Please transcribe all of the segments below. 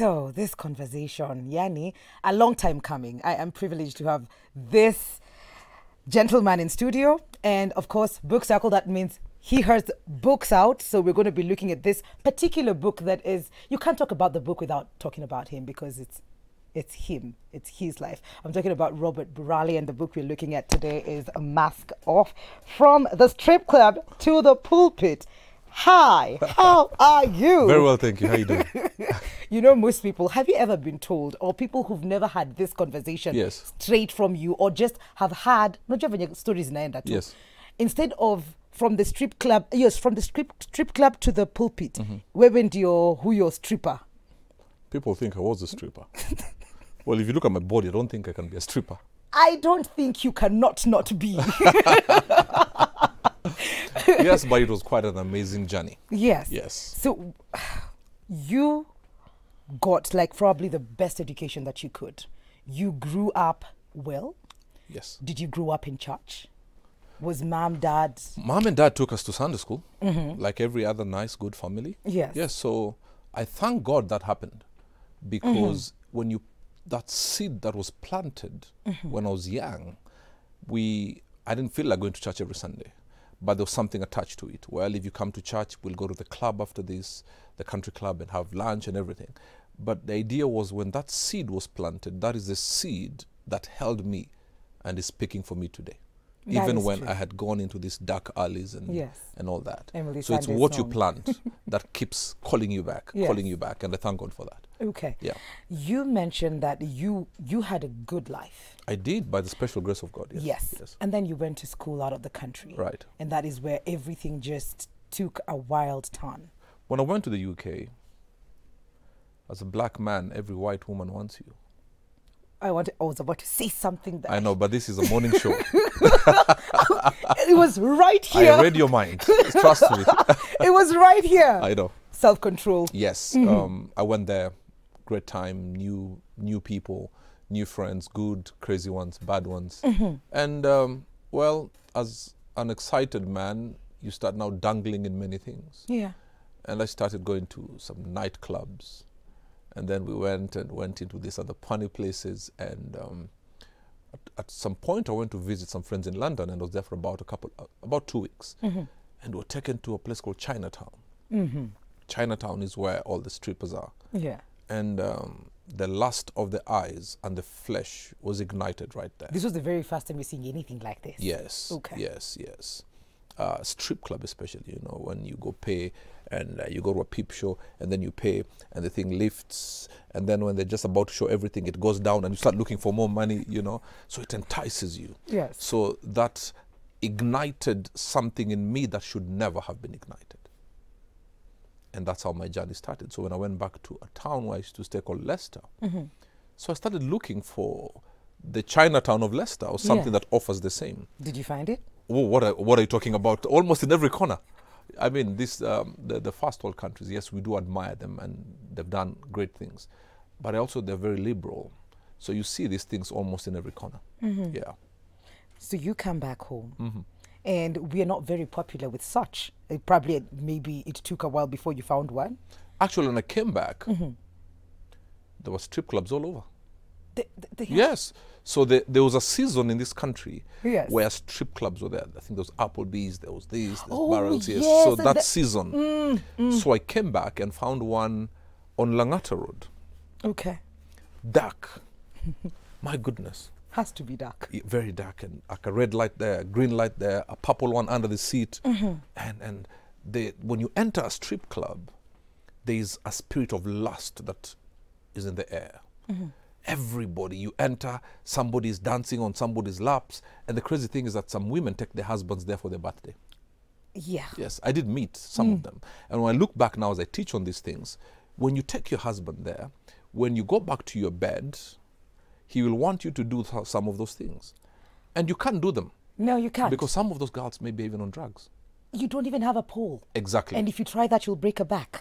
So, this conversation, Yani, a long time coming. I am privileged to have this gentleman in studio. And of course, Book Circle, that means he has books out. So, we're going to be looking at this particular book that is, you can't talk about the book without talking about him because it's it's him. It's his life. I'm talking about Robert Burale, and the book we're looking at today is Mask Off From the Strip Club to the Pulpit. Hi, how are you? Very well, thank you. How are you doing? you know, most people, have you ever been told, or people who've never had this conversation Yes. straight from you, or just have had, not just stories in that too. Yes. Instead of from the strip club, yes, from the strip strip club to the pulpit, Mm-hmm. where went your who your stripper? People think I was a stripper. well, if you look at my body, I don't think I can be a stripper. I don't think you cannot not be. yes, but it was quite an amazing journey. yes. Yes. So you got like probably the best education that you could. You grew up well. Yes. Did you grow up in church? Was mom, dad? Mom and dad took us to Sunday school, mm-hmm. like every other nice, good family. Yes. Yes. So I thank God that happened because mm-hmm. when you that seed that was planted mm-hmm. when I was young, we I didn't feel like going to church every Sunday, but there was something attached to it. Well, if you come to church, we'll go to the club after this, the country club, and have lunch and everything. But the idea was when that seed was planted, that is the seed that held me and is speaking for me today. That Even when true. I had gone into these dark alleys and Yes. and all that. Emily so it's Sanders what you song. plant that keeps calling you back, Yes. calling you back, and I thank God for that. Okay. Yeah. You mentioned that you you had a good life. I did by the special grace of God. Yes. Yes. Yes. And then you went to school out of the country. Right. And that is where everything just took a wild turn. When I went to the UK, as a black man, every white woman wants you. I wanted I was about to say something that I know, but this is a morning show. it was right here. I read your mind. Trust me. it was right here. I know. Self control. Yes. Mm-hmm. Um, I went there. Great time. New new people, new friends. Good, crazy ones, bad ones. Mm-hmm. And um, well, as an excited man, you start now dangling in many things. Yeah. and I started going to some nightclubs, and then we went and went into these other funny places. And um, at, at some point, I went to visit some friends in London, and I was there for about a couple, uh, about two weeks, and we were taken to a place called Chinatown. Mm-hmm. Chinatown is where all the strippers are, Yeah. And um, the lust of the eyes and the flesh was ignited right there. This was the very first time you're seeing anything like this. Yes. Okay. Yes. Yes. Uh, strip club, especially, you know, when you go pay and uh, you go to a peep show and then you pay and the thing lifts and then when they're just about to show everything, it goes down and you start looking for more money, you know. So it entices you. Yes. So that ignited something in me that should never have been ignited. And that's how my journey started. So when I went back to a town where I used to stay called Leicester, Mm-hmm. so I started looking for the Chinatown of Leicester or something Yeah. that offers the same. Did you find it? Oh, what are, what are you talking about? Almost in every corner. I mean, this um, the, the first world countries. Yes, we do admire them, and they've done great things, but also they're very liberal. So you see these things almost in every corner. Mm-hmm. Yeah. So you come back home, Mm-hmm. And we are not very popular with such. Uh, it probably maybe it took a while before you found one. Actually, when I came back, Mm-hmm. there were strip clubs all over. They, they, they Yes. So the, there was a season in this country Yes. where strip clubs were there. I think there was Applebee's, there was this, there's Oh, Barrels. Yes. yes, So and that the- season. Mm, mm. So I came back and found one on Langata Road. Okay, Dark. My goodness. Has to be dark. very dark and like a red light there, a green light there, a purple one under the seat, Mm-hmm. and and they, when you enter a strip club, there is a spirit of lust that is in the air. Mm-hmm. Everybody you enter, somebody is dancing on somebody's laps, and the crazy thing is that some women take their husbands there for their birthday. Yeah. Yes, I did meet some Mm. of them. And when I look back now as I teach on these things, when you take your husband there, when you go back to your bed, he will want you to do th- some of those things. And you can't do them No, you can't. because some of those girls may be even on drugs. you don't even have a pole. Exactly. And if you try that, you'll break a back.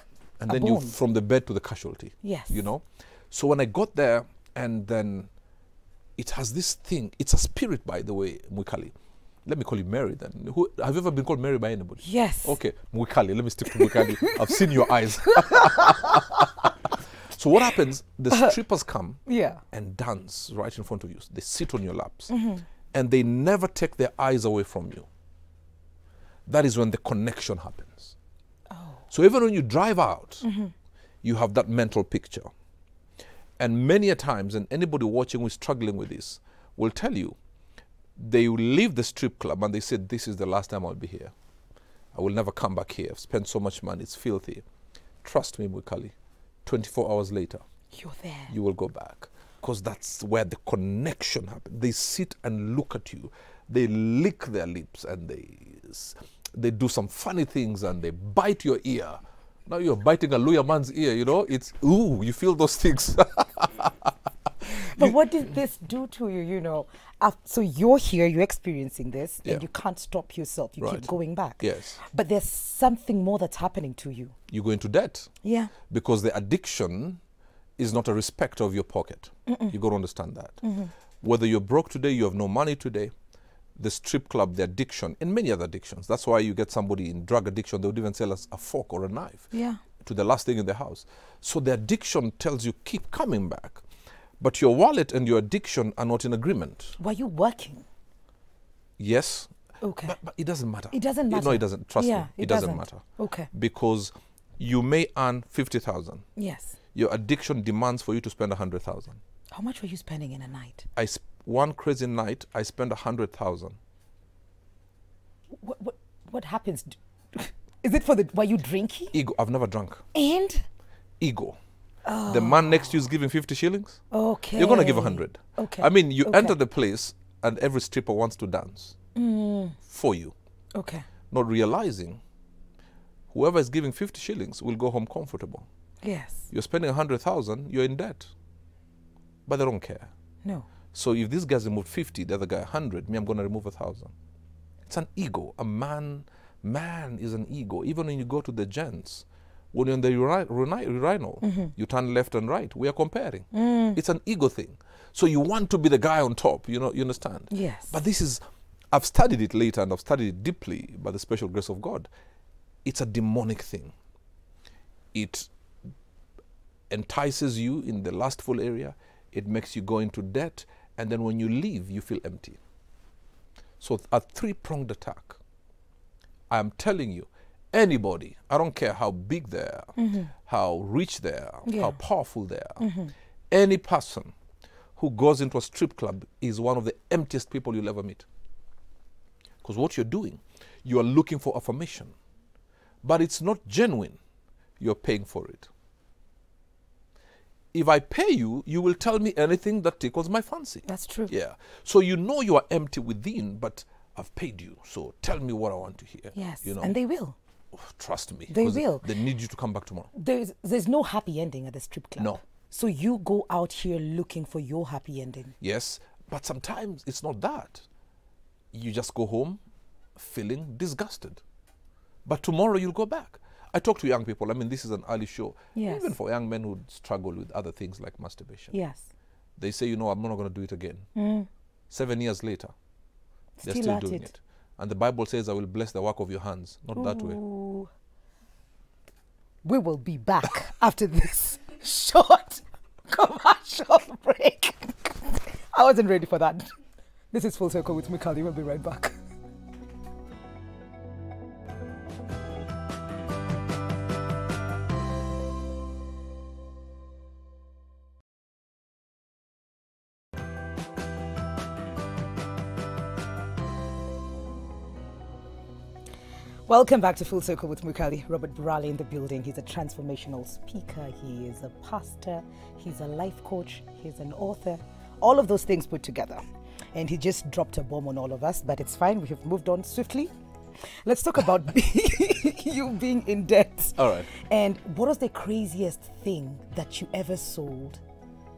and then you bone. from the bed to the casualty. Yes. You know? So when I got there and then it has this thing, it's a spirit by the way, Mwikali. Let me call you Mary then. Who, have you ever been called Mary by anybody? Yes. Okay, Mwikali. Let me stick to Mwikali. I've seen your eyes. So what happens? The strippers come Yeah. and dance right in front of you. They sit on your laps Mm-hmm. and they never take their eyes away from you. That is when the connection happens. Oh. So even when you drive out, Mm-hmm. you have that mental picture. And many a times, and anybody watching who is struggling with this will tell you, they will leave the strip club and they say, This is the last time I'll be here. I will never come back here. I've spent so much money, it's filthy. Trust me, Mwikali, 24 hours later, You're there. you will go back because that's where the connection happens. They sit and look at you, they lick their lips and they they do some funny things and they bite your ear. Now you're biting a Luhya man's ear, you know. It's ooh, you feel those things. But what did this do to you? You know, af- so you're here, you're experiencing this, Yeah. and you can't stop yourself. You Right. keep going back. yes, But there's something more that's happening to you. you go into debt Yeah. because the addiction is not a respect of your pocket. You got to understand that. Mm-hmm. Whether you're broke today, you have no money today, the strip club, the addiction, and many other addictions. That's why you get somebody in drug addiction, they would even sell us a fork or a knife Yeah. to the last thing in the house. So the addiction tells you keep coming back. But your wallet and your addiction are not in agreement. Were you working? Yes, Okay. but, but it doesn't matter. It doesn't matter. No, it doesn't. Trust Yeah, me. it doesn't doesn't. matter. Okay. Because you may earn 50,000. Yes. Your addiction demands for you to spend 100,000. How much were you spending in a night? I sp- one crazy night I spent 100,000. What what, what happens? Is it for the were you drinking? Ego. I've never drunk. And Ego. The man next to you is giving 50 shillings. okay. You're going to give 100. Okay. I mean, you Okay. enter the place and every stripper wants to dance Mm. for you, Okay. not realizing whoever is giving 50 shillings will go home comfortable. Yes. You're spending 100,000, you're in debt. But they don't care. No. So if this guy's removed 50, the other guy 100, me, I'm going to remove a 1,000. It's an ego. A man, man is an ego. Even when you go to the gents, when you're in the uri- uri- urinal, mm-hmm. you turn left and right. We are comparing. Mm. It's an ego thing. So you want to be the guy on top, you know, you understand? Yes. But this is, I've studied it later and I've studied it deeply by the special grace of God. It's a demonic thing. It entices you in the lustful area, it makes you go into debt, and then when you leave, you feel empty. So, a three pronged attack. I am telling you, anybody, I don't care how big they are, mm-hmm. how rich they are, Yeah. how powerful they are, mm-hmm. any person who goes into a strip club is one of the emptiest people you'll ever meet. Because what you're doing, you are looking for affirmation, but it's not genuine. You're paying for it. If I pay you, you will tell me anything that tickles my fancy. That's true. Yeah. So you know you are empty within, but I've paid you. So tell me what I want to hear. Yes. You know, And they will. Trust me. They will. They need you to come back tomorrow. There's there's no happy ending at the strip club. No. So you go out here looking for your happy ending. Yes, but sometimes it's not that. You just go home feeling disgusted. But tomorrow you'll go back. I talk to young people. I mean, this is an early show. Yes. Even for young men who struggle with other things like masturbation. Yes. They say, you know, I'm not going to do it again. Mm. Seven years later, they're Still still doing it. it. And the Bible says, I will bless the work of your hands. Not that way. We will be back after this short commercial break. I wasn't ready for that. This is Full Circle with Mwikali. We'll be right back. Welcome back to Full Circle with Mwikali. Robert Burale in the building. He's a transformational speaker. He is a pastor. He's a life coach. He's an author. All of those things put together. And he just dropped a bomb on all of us, but it's fine. We have moved on swiftly. Let's talk about you being in debt. All right. And what was the craziest thing that you ever sold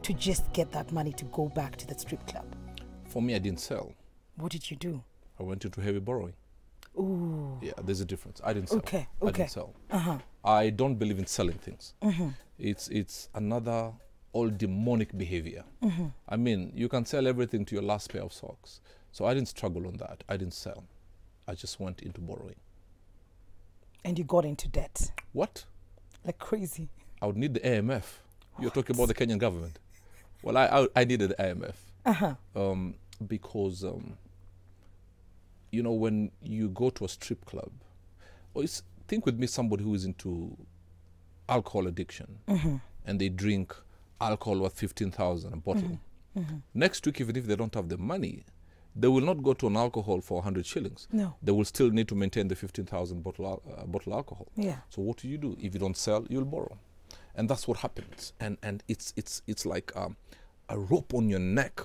to just get that money to go back to the strip club? For me, I didn't sell. What did you do? I went into heavy borrowing. Ooh. Yeah, there's a difference. I didn't sell. Okay, I okay. didn't sell. Uh-huh. I don't believe in selling things. It's it's another all demonic behavior. I mean, you can sell everything to your last pair of socks. So I didn't struggle on that. I didn't sell. I just went into borrowing. And you got into debt What? like crazy. I would need the AMF. You're talking about the Kenyan government. Well, I I, I needed IMF Uh-huh. um, because um, you know when you go to a strip club, or it's, think with me somebody who is into alcohol addiction and they drink alcohol worth fifteen thousand a bottle. Next week, even if they don't have the money, they will not go to an alcohol for hundred shillings. No. They will still need to maintain the fifteen thousand bottle al- uh, bottle alcohol. Yeah. So what do you do if you don't sell? You'll borrow, and that's what happens. And and it's it's it's like um, a rope on your neck,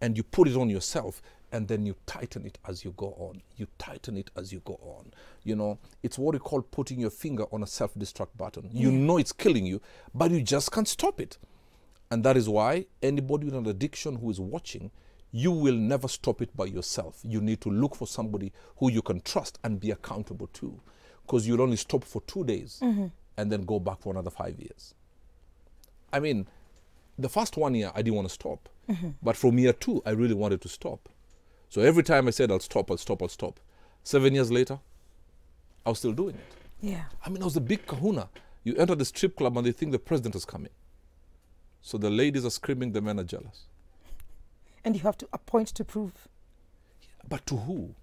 and you put it on yourself, and then you tighten it as you go on. You tighten it as you go on. You know, it's what we call putting your finger on a self-destruct button. You know it's killing you, but you just can't stop it. And that is why anybody with an addiction who is watching, you will never stop it by yourself. You need to look for somebody who you can trust and be accountable to. Because you'll only stop for two days mm-hmm. and then go back for another five years. I mean, the first one year I didn't want to stop. Mm-hmm. But from year two, I really wanted to stop. So every time I said I'll stop, I'll stop, I'll stop. Seven years later, I was still doing it. Yeah. I mean, I was a big kahuna. You enter the strip club and they think the president is coming. So the ladies are screaming, the men are jealous. And you have to appoint to prove. But to who?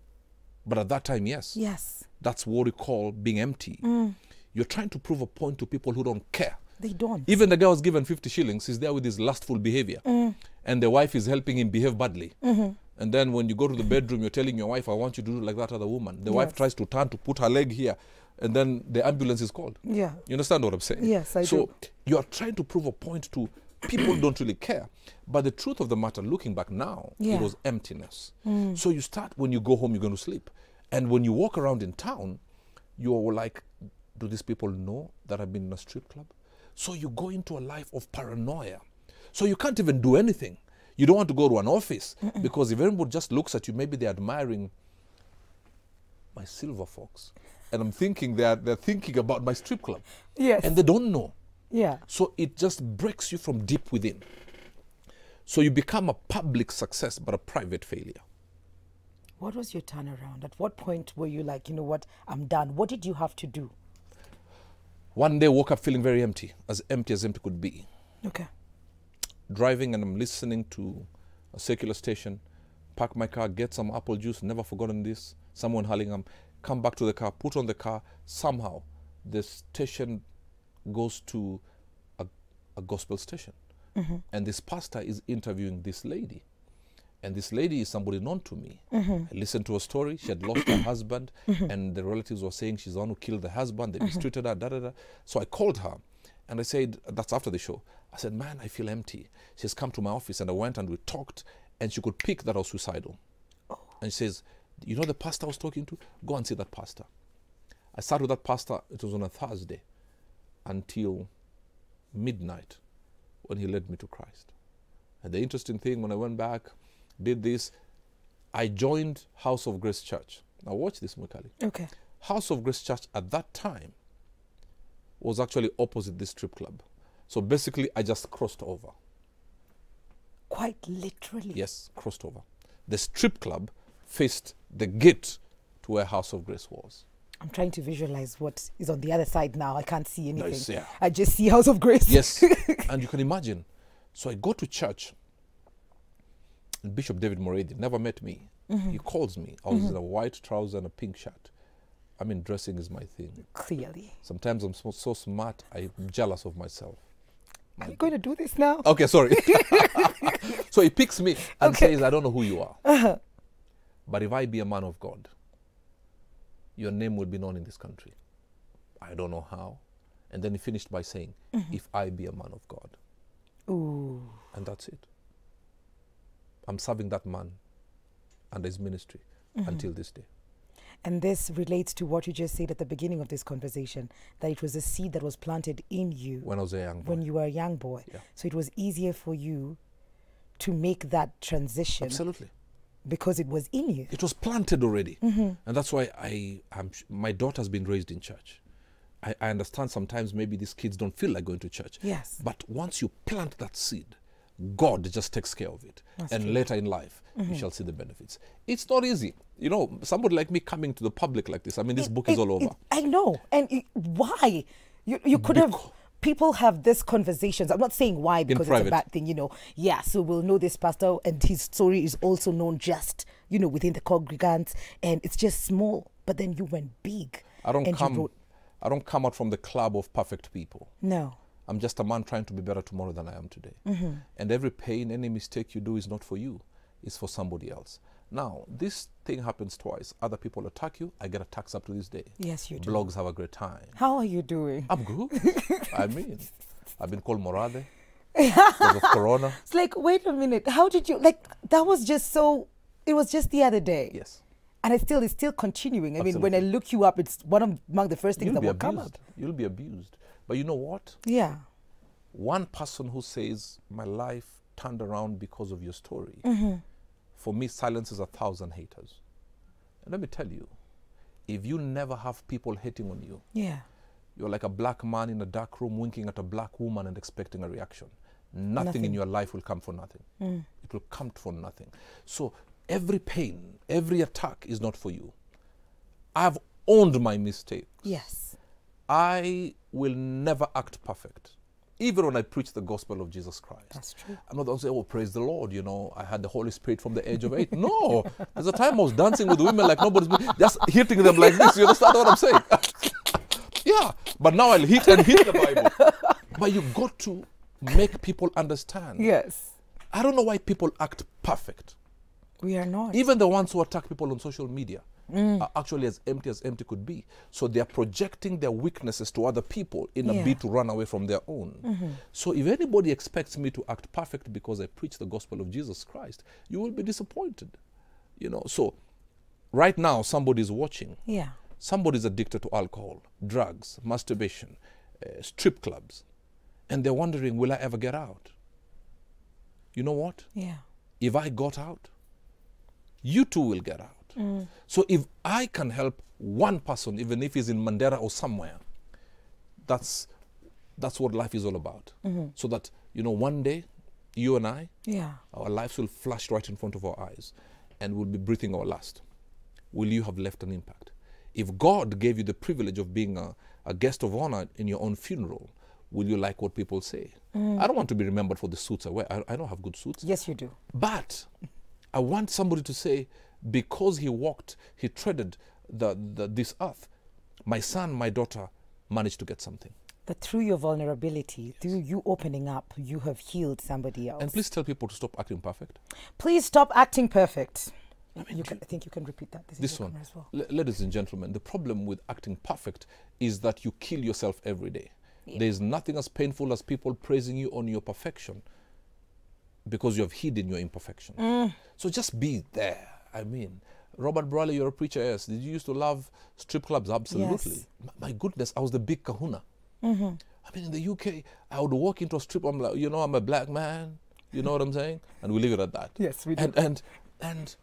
But at that time, yes. Yes. That's what we call being empty. Mm. You're trying to prove a point to people who don't care. They don't. Even the guy was given 50 shillings, he's there with his lustful behavior. Mm. And the wife is helping him behave badly. Mm-hmm. And then when you go to the bedroom, you're telling your wife, I want you to do like that other woman. The wife tries to turn to put her leg here. And then the ambulance is called. Yeah. You understand what I'm saying? Yes, I so do. you are trying to prove a point to people who don't really care. But the truth of the matter, looking back now, Yeah. it was emptiness. Mm. So you start when you go home, you're going to sleep. And when you walk around in town, you're like, do these people know that I've been in a strip club? So you go into a life of paranoia. So you can't even do anything. You don't want to go to an office because if everyone just looks at you, maybe they're admiring my silver fox. And I'm thinking they're, they're thinking about my strip club. Yes. And they don't know. yeah. So it just breaks you from deep within. So you become a public success but a private failure. What was your turnaround? At what point were you like, you know what, I'm done? What did you have to do? One day woke up feeling very empty, as empty as empty could be. Okay. Driving and I'm listening to a secular station, park my car, get some apple juice, never forgotten this. Someone Hurlingham, come back to the car, put on the car. Somehow the station goes to a, a gospel station. Mm-hmm. And this pastor is interviewing this lady. And this lady is somebody known to me. Mm-hmm. I listened to her story. She had lost her husband, mm-hmm. and the relatives were saying she's the one who killed the husband. They mistreated her, da da da. So I called her, and I said, That's after the show. I said, Man, I feel empty. She's come to my office, and I went and we talked, and she could pick that I was suicidal. Oh. And she says, You know the pastor I was talking to? Go and see that pastor. I sat with that pastor, it was on a Thursday, until midnight when he led me to Christ. And the interesting thing, when I went back, did this, I joined House of Grace Church. Now, watch this, Mwikali. Okay. House of Grace Church at that time was actually opposite this strip club. So basically, I just crossed over. Quite literally. Yes, crossed over. The strip club faced the gate to where House of Grace was. I'm trying to visualize what is on the other side now. I can't see anything. Nice, yeah. I just see House of Grace. Yes. and you can imagine. So I go to church, and Bishop David Muriithi never met me. Mm-hmm. He calls me. I was in a white trouser and a pink shirt. I mean, dressing is my thing. Clearly. Sometimes I'm so, so smart, I'm jealous of myself. Are you going to do this now? Okay, sorry. so he picks me and Okay. says, I don't know who you are. Uh-huh. But if I be a man of God, your name will be known in this country. I don't know how. And then he finished by saying, mm-hmm. If I be a man of God. Ooh. And that's it. I'm serving that man and his ministry mm-hmm. until this day. And this relates to what you just said at the beginning of this conversation that it was a seed that was planted in you When I was a young boy. when you were a young boy. Yeah. So it was easier for you to make that transition Absolutely. because it was in you. It was planted already. Mm-hmm. And that's why I am, my daughter's been raised in church. I, I understand sometimes maybe these kids don't feel like going to church. Yes. But once you plant that seed, God just takes care of it. That's and true. later in life, you mm-hmm. shall see the benefits. It's not easy. You know, somebody like me coming to the public like this, I mean, this It- book is it- all over. it- I know. And why? You, you could have people have this conversations. I'm not saying why because it's a bad thing, you know. Yeah, so we'll know this pastor and his story is also known just, you know, within the congregants and it's just small. But then you went big. I don't and you come. wrote- I don't come out from the club of perfect people. no. I'm just a man trying to be better tomorrow than I am today. Mm-hmm. And every pain, any mistake you do is not for you, it's for somebody else. Now, this thing happens twice. Other people attack you. I get attacks up to this day. Yes, you do. Blogs have a great time. How are you doing? I'm good. I mean, I've been called Morade because of Corona. It's like, wait a minute. How did you like that was just so it was just the other day. Yes. And it still it's still continuing. I mean, when I look you up, it's one of among the first things You'll that will come up. You'll be abused. But you know what? Yeah. One person who says, My life turned around because of your story, Mm-hmm. for me, silences a thousand haters. And let me tell you, if you never have people hating on you, Yeah. you're like a black man in a dark room winking at a black woman and expecting a reaction. Nothing, Nothing. in your life will come for nothing. It will come for nothing. So every pain, every attack is not for you. I've owned my mistakes. Yes. I will never act perfect. Even when I preach the gospel of Jesus Christ. That's true. I'm not going to say, oh, praise the Lord, you know, I had the Holy Spirit from the age of eight. No. There's a time I was dancing with women like nobody's been, just hitting them like this. You understand what I'm saying? yeah. But now I'll hit and hit the Bible. but you've got to make people understand. Yes. I don't know why people act perfect. We are not. Even the ones who attack people on social media Mm. are actually as empty as empty could be. So they are projecting their weaknesses to other people in a bid to run away from their own. So if anybody expects me to act perfect because I preach the gospel of Jesus Christ, you will be disappointed. You know, so right now somebody's watching. yeah. Somebody's addicted to alcohol, drugs, masturbation, uh, strip clubs, and they're wondering, will I ever get out? You know what? Yeah. if I got out, you too will get out. Mm. So if I can help one person, even if he's in Mandera or somewhere, that's that's what life is all about. Mm-hmm. So that you know, one day, you and I, Yeah. our lives will flash right in front of our eyes, and we'll be breathing our last. Will you have left an impact? If God gave you the privilege of being a, a guest of honor in your own funeral, will you like what people say? Mm. I don't want to be remembered for the suits I wear. I, I don't have good suits. Yes, you do. But I want somebody to say, because he walked, he treaded the, the, this earth, my son, my daughter managed to get something. But through your vulnerability, through you opening up, you have healed somebody else. And please tell people to stop acting perfect. Please stop acting perfect. you can, I think you can repeat that. This, This one, as well. La- ladies and gentlemen, the problem with acting perfect is that you kill yourself every day. There's nothing as painful as people praising you on your perfection because you have hidden your imperfection. Mm. So just be there. I mean, Robert Burale, you're a preacher, yes. Did you used to love strip clubs? Absolutely. Yes. My goodness, I was the big kahuna. Mm-hmm. I mean, in the UK, I would walk into a strip, I'm like, you know, I'm a black man. You know what I'm saying? And we leave it at that. Yes, we do. And, and, and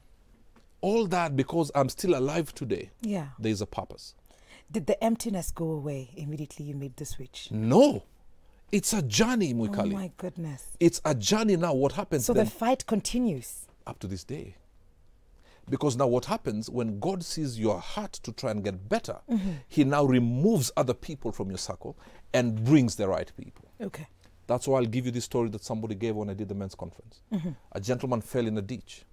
all that because I'm still alive today Yeah. there is a purpose. Did the emptiness go away immediately you made the switch? No, it's a journey, Oh my goodness. it's a journey now. What happens So then the fight continues. up to this day? Because now what happens when God sees your heart to try and get better, Mm-hmm. He now removes other people from your circle and brings the right people. Okay. That's why I'll give you this story that somebody gave when I did the men's conference. Mm-hmm. A gentleman fell in a ditch.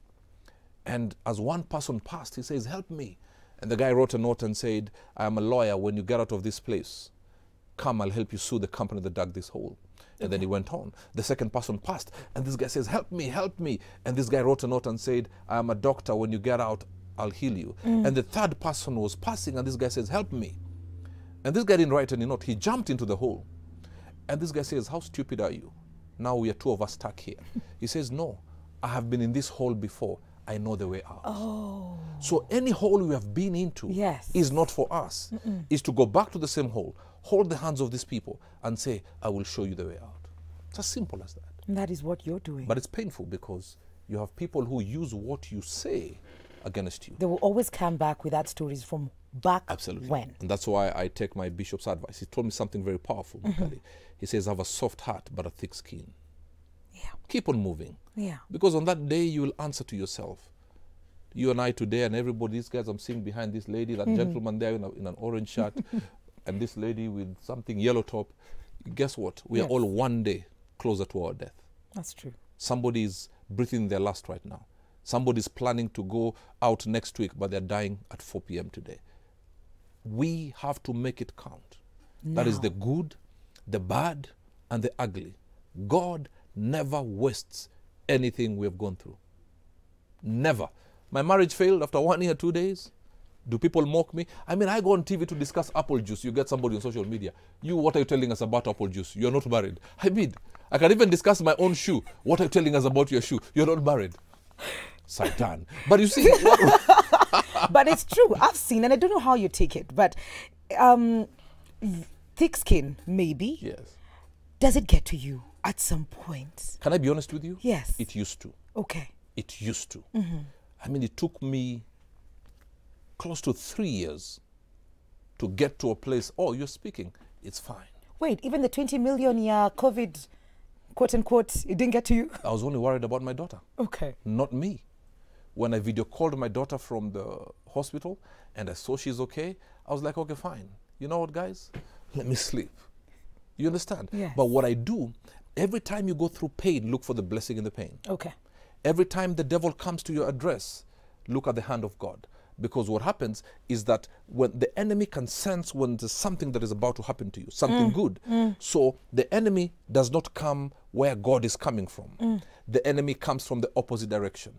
And as one person passed, he says, Help me. And the guy wrote a note and said, I am a lawyer. When you get out of this place, come, I'll help you sue the company that dug this hole. And then he went on. The second person passed, and this guy says, Help me, help me. And this guy wrote a note and said, I am a doctor. When you get out, I'll heal you. Mm. And the third person was passing, and this guy says, Help me. And this guy didn't write any note. He jumped into the hole. And this guy says, How stupid are you? Now we are two of us stuck here. he says, No, I have been in this hole before. I know the way out. Oh. So any hole we have been into Yes. is not for us. Is to go back to the same hole, hold the hands of these people, and say, I will show you the way out. It's as simple as that. And that is what you're doing. But it's painful because you have people who use what you say against you. they will always come back with that stories from back Absolutely. when. And that's why I take my bishop's advice. He told me something very powerful. Mm-hmm. Mwikali. He says, have a soft heart but a thick skin. Yeah. Keep on moving. Yeah. Because on that day, you will answer to yourself. You and I today, and everybody, these guys I'm seeing behind this lady, that mm-hmm. gentleman there in, a, in an orange shirt, and this lady with something yellow top. guess what? We are all one day closer to our death. That's true. Somebody is breathing their last right now. Somebody's planning to go out next week, but they're dying at 4 p.m. today. We have to make it count. That is the good, the bad, and the ugly. God never wastes anything we have gone through. Never. My marriage failed after one year, two days. Do people mock me? I mean, I go on TV to discuss apple juice. You get somebody on social media. You, what are you telling us about apple juice? You're not married. I mean, I can even discuss my own shoe. What are you telling us about your shoe? You're not married. Satan. But you see, but it's true. I've seen, and I don't know how you take it, but um, thick skin, maybe. yes. Does it get to you at some point? Can I be honest with you? Yes. It used to. Okay. It used to. I mean, it took me close to three years to get to a place. Oh, you're speaking. It's fine. Wait, even the 20 million year COVID, quote unquote, it didn't get to you? I was only worried about my daughter. Okay. not me. When I video called my daughter from the hospital and I saw she's okay, I was like, okay, fine. You know what, guys? Let me sleep. You understand? Yes. But what I do, every time you go through pain, look for the blessing in the pain. Okay. Every time the devil comes to your address, look at the hand of God. Because what happens is that when the enemy can sense when there's something that is about to happen to you, something mm. good. Mm. So the enemy does not come where God is coming from. Mm. The enemy comes from the opposite direction.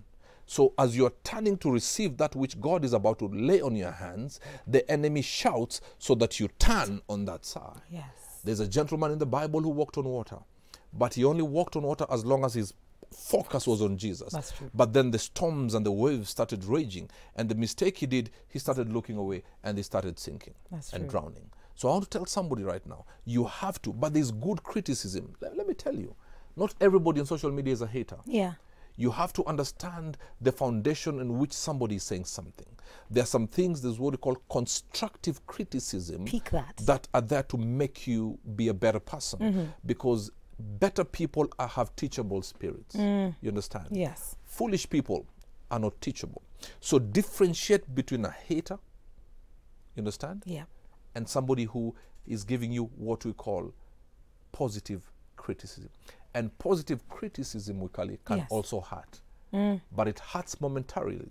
So as you're turning to receive that which God is about to lay on your hands, the enemy shouts so that you turn on that side. Yes. There's a gentleman in the Bible who walked on water, but he only walked on water as long as his focus was on Jesus. That's true. But then the storms and the waves started raging, and the mistake he did, he started looking away and he started sinking That's and true. drowning. So I want to tell somebody right now, you have to, but there's good criticism. Let, let me tell you, not everybody on social media is a hater Yeah. you have to understand the foundation in which somebody is saying something. There are some things, there's what we call constructive criticism Peak that. that are there to make you be a better person Mm-hmm. because better people are, have teachable spirits. Mm. You understand? Yes. Foolish people are not teachable. So differentiate between a hater, you understand? Yeah. and somebody who is giving you what we call positive criticism. And positive criticism, we call it, can Yes. also hurt. But it hurts momentarily,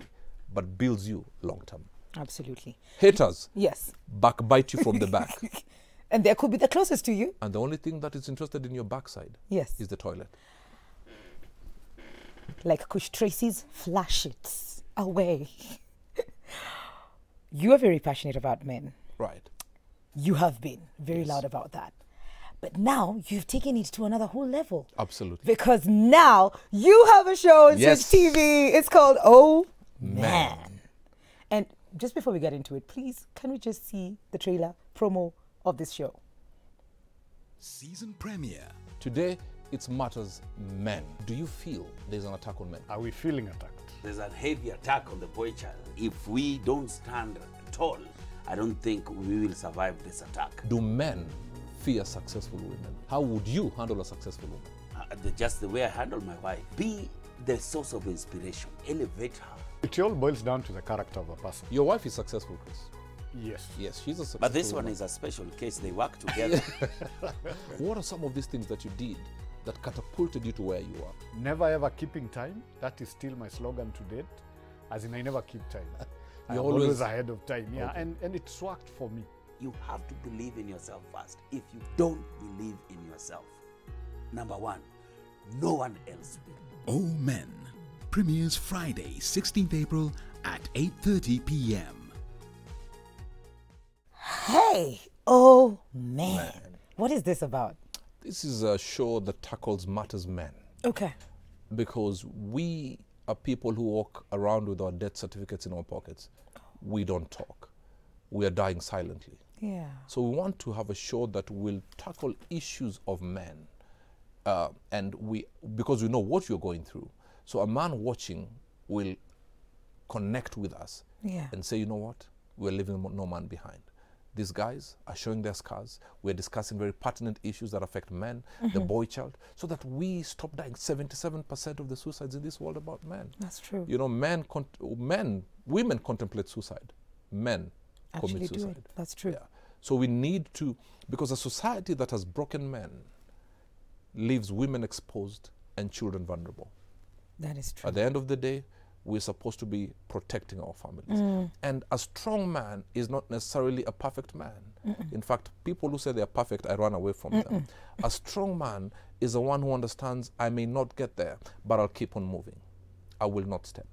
but builds you long term. Absolutely. Haters Yes. backbite you from the back. And they could be the closest to you. And the only thing that is interested in your backside Yes. is the toilet. like Kush Tracy's flash it away. you are very passionate about men. Right. You have been very loud about that. But now you've taken it to another whole level. Absolutely. Because now you have a show on Yes. Switch TV. It's called Oh Man. Man. And just before we get into it, please, can we just see the trailer promo of this show? Season premiere. Today, it's matters men. Do you feel there's an attack on men? Are we feeling attacked? There's a heavy attack on the boy child. If we don't stand tall, I don't think we will survive this attack. Do men fear successful women? How would you handle a successful woman? Uh, the, just the way I handle my wife. Be the source of inspiration. Elevate her. It all boils down to the character of a person. Your wife is successful, Chris. Yes. Yes, she's a successful But this one woman. is a special case. They work together. What are some of these things that you did that catapulted you to where you are? Never ever keeping time. That is still my slogan to date. As in, I never keep time. I'm You're always, always- ahead of time. Yeah, Okay. and, and it's worked for me. you have to believe in yourself first. If you don't believe in yourself, number one, no one else will. Oh Men premieres Friday, 16th April at 8:30 p.m. Hey, oh man. What is this about? This is a show that tackles matters men Okay. because we are people who walk around with our death certificates in our pockets. We don't talk. We are dying silently. Yeah. So we want to have a show that will tackle issues of men, uh, and we because we know what you're going through. So a man watching will connect with us Yeah. and say, you know what, we're leaving no man behind. These guys are showing their scars. We're discussing very pertinent issues that affect men, the mm-hmm. boy child, so that we stop dying. 77% of the suicides in this world about men. That's true. You know, men, con- men, women contemplate suicide. Men Actually commit suicide. That's true. Yeah. So we need to, because a society that has broken men leaves women exposed and children vulnerable. That is true. At the end of the day, we're supposed to be protecting our families. And a strong man is not necessarily a perfect man. In fact, people who say they're perfect, I run away from them. A strong man is the one who understands I may not get there, but I'll keep on moving. I will not step.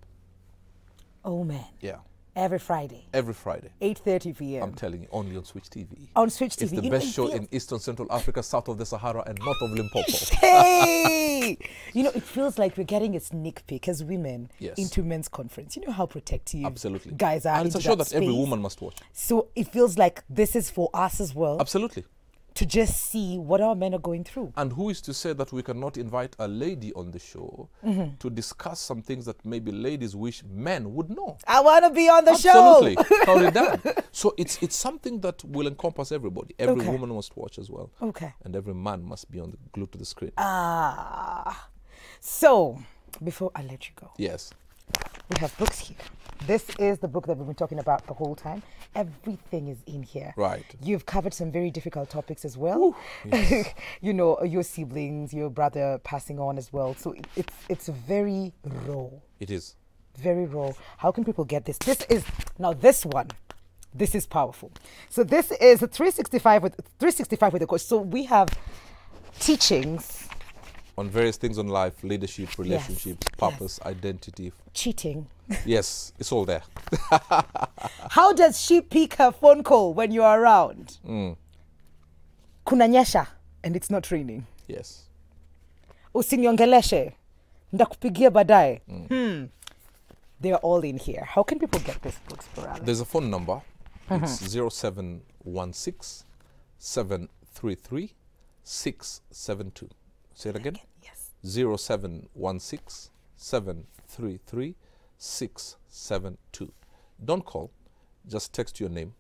Oh man. Yeah. Every Friday, Every Friday. 8:30 p.m. I'm telling you, only on Switch TV. on Switch TV. It's the You best show in Eastern Central Africa, south of the Sahara, and north of Limpopo. Hey! you know, it feels like we're getting a sneak peek as women Yes. into men's conference. You know how protective Absolutely. guys are And it's a show that that every woman must watch. So it feels like this is for us as well Absolutely. To just see what our men are going through. And who is to say that we cannot invite a lady on the show Mm-hmm. to discuss some things that maybe ladies wish men would know? I want to be on the Absolutely. show. It. So it's it's something that will encompass everybody. Every Okay. woman must watch as well. Okay. And every man must be on the glued to the screen. Ah. So, before I let you go, yes. we have books here. This is the book that we've been talking about the whole time. Everything is in here. Right. You've covered some very difficult topics as well. you know, your siblings, your brother passing on as well. So it, it's it's very raw, It is. very raw. How can people get this? This is now this one. This is powerful. So this is a 365 with 365 with the course. So we have teachings, On various things on life, leadership, relationships, yes. purpose, identity. cheating. Yes, it's all there. How does she pick her phone call when you are around? Hmm. Kunanyesha and it's not raining. Yes. Usiniongeleshe. Ndakupigia baadaye. Hmm. hmm. They are all in here. How can people get these books, Burale? There's a phone number. Uh-huh. It's 0716 733 672. Say it again. yes. 0716 733 672. Don't call, just text your name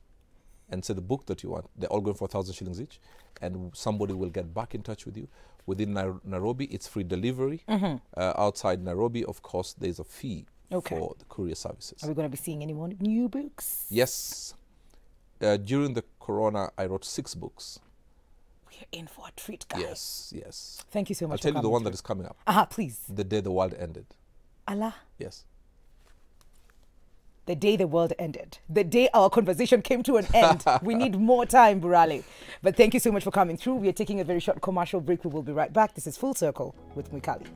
and say the book that you want. They're all going for a thousand shillings each, and somebody will get back in touch with you. Within Nai- Nairobi, it's free delivery. Uh, outside Nairobi, of course, there's a fee Okay. for the courier services. Are we going to be seeing any more new books? Yes. Uh, during the corona, I wrote six books. We're in for a treat, guys. Yes, yes. Thank you so much. I'll tell you the one that through. is coming up. Aha, please. The day the world ended. Allah. Yes. The day the world ended. The day our conversation came to an end. we need more time, Burale. But thank you so much for coming through. We are taking a very short commercial break. We will be right back. This is Full Circle with Mwikali.